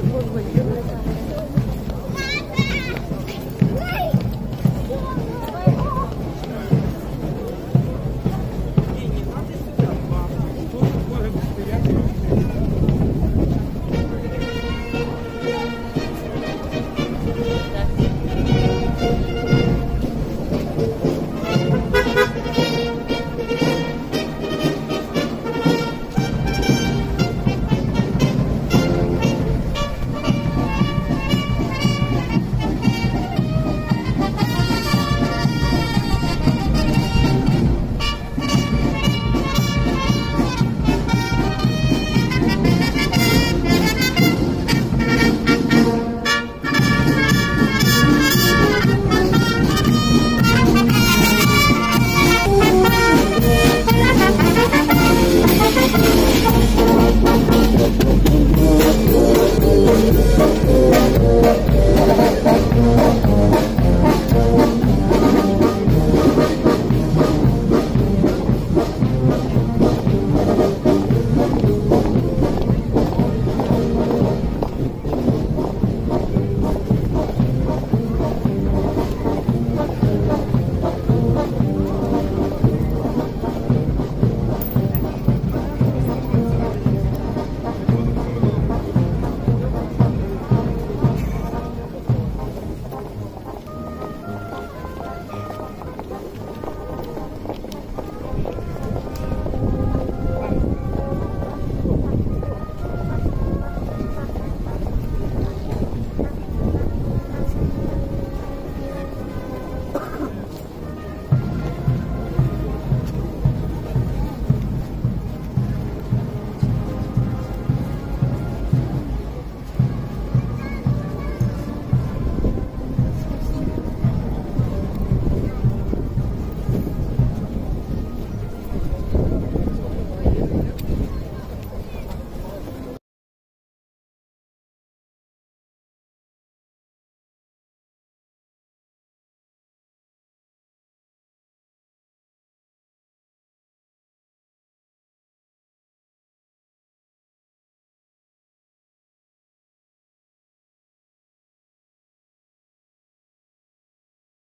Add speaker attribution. Speaker 1: 我我会？